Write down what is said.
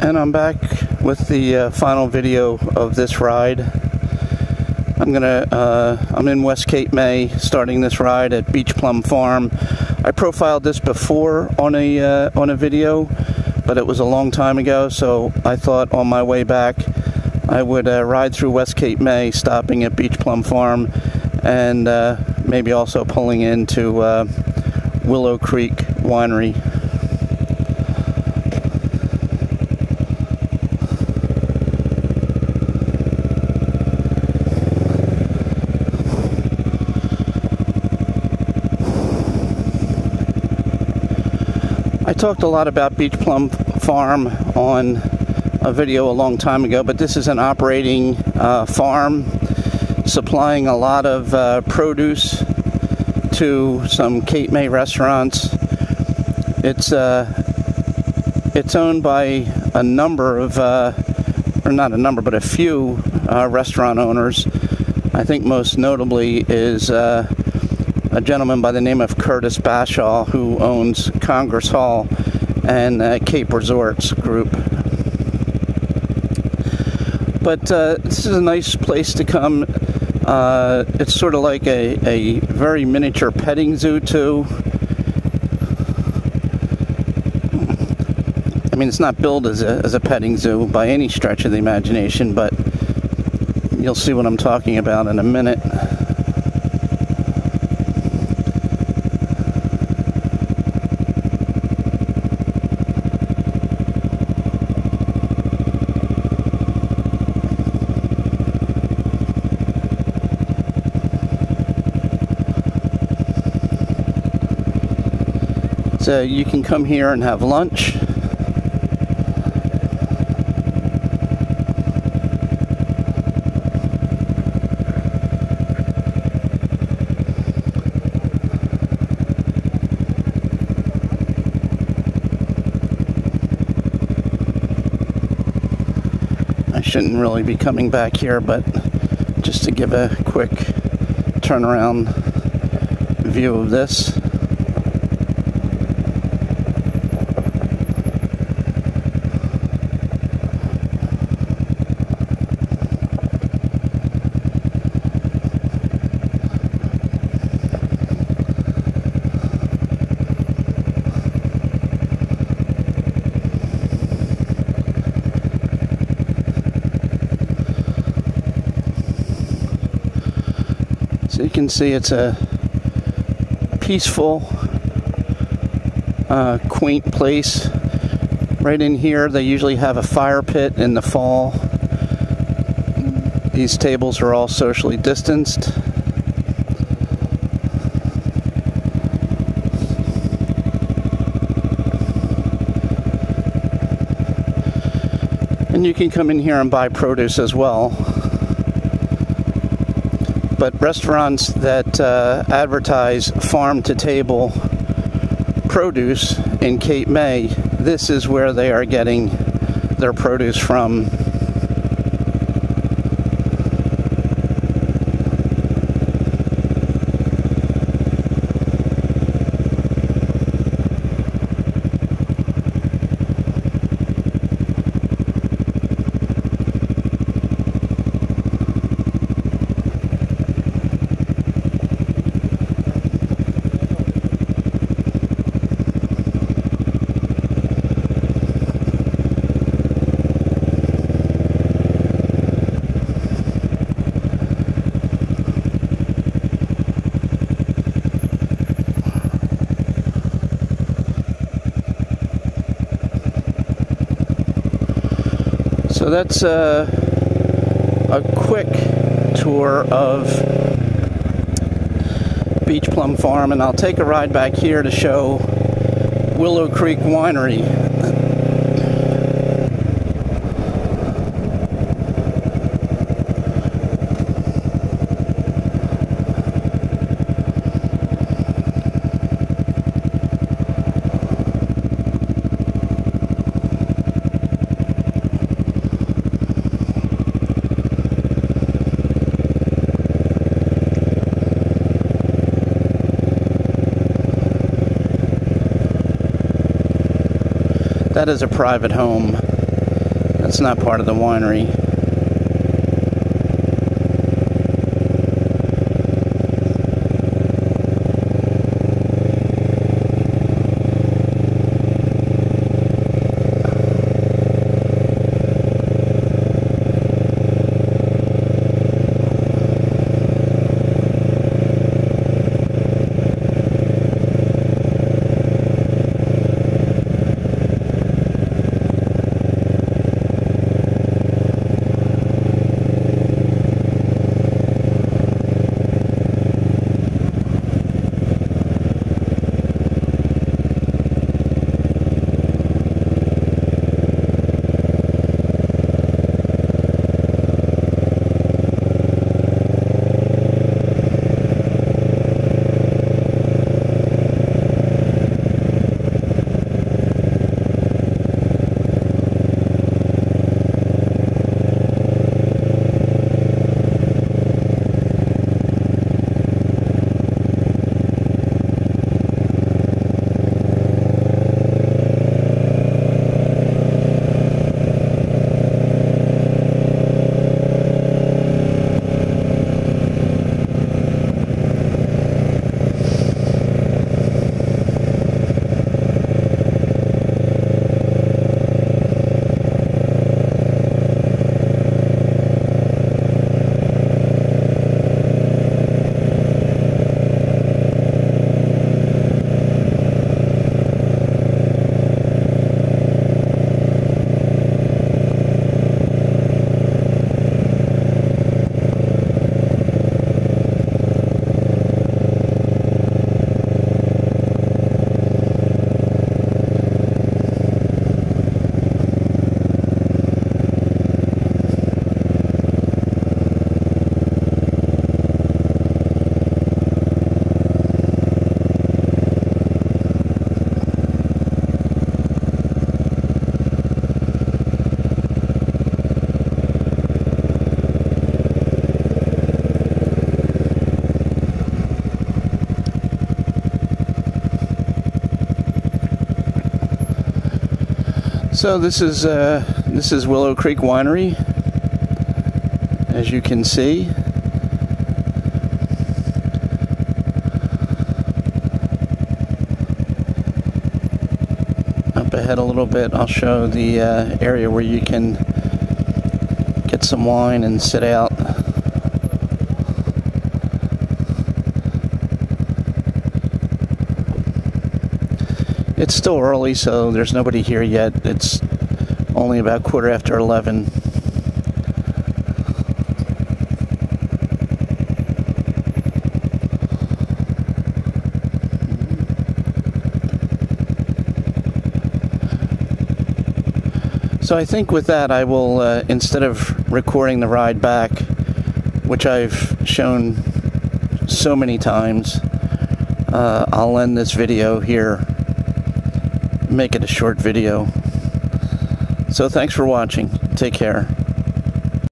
And I'm back with the uh, final video of this ride. I'm gonna, uh, I'm in West Cape May starting this ride at Beach Plum Farm. I profiled this before on a, uh, on a video, but it was a long time ago, so I thought on my way back I would uh, ride through West Cape May, stopping at Beach Plum Farm, and uh, maybe also pulling into uh, Willow Creek Winery. I talked a lot about Beach Plum Farm on a video a long time ago, but this is an operating uh, farm supplying a lot of uh, produce to some Cape May restaurants. It's uh, it's owned by a number of, uh, or not a number, but a few uh, restaurant owners. I think most notably is uh, a gentleman by the name of Curtis Bashaw who owns Congress Hall and uh, Cape Resorts Group. But uh, this is a nice place to come. Uh, it's sort of like a, a very miniature petting zoo, too. I mean, it's not built as a, as a petting zoo by any stretch of the imagination, but you'll see what I'm talking about in a minute. So you can come here and have lunch. I shouldn't really be coming back here, but just to give a quick turnaround view of this. Can see it's a peaceful, uh, quaint place. Right in here, they usually have a fire pit in the fall. These tables are all socially distanced. And you can come in here and buy produce as well but restaurants that uh, advertise farm to table produce in Cape May, this is where they are getting their produce from. So that's uh, a quick tour of Beach Plum Farm, and I'll take a ride back here to show Willow Creek Winery. That is a private home. That's not part of the winery. So this is uh, this is Willow Creek Winery, as you can see. Up ahead a little bit, I'll show the uh, area where you can get some wine and sit out. It's still early, so there's nobody here yet. It's only about quarter after 11. So I think with that, I will, uh, instead of recording the ride back, which I've shown so many times, uh, I'll end this video here make it a short video. So thanks for watching. Take care.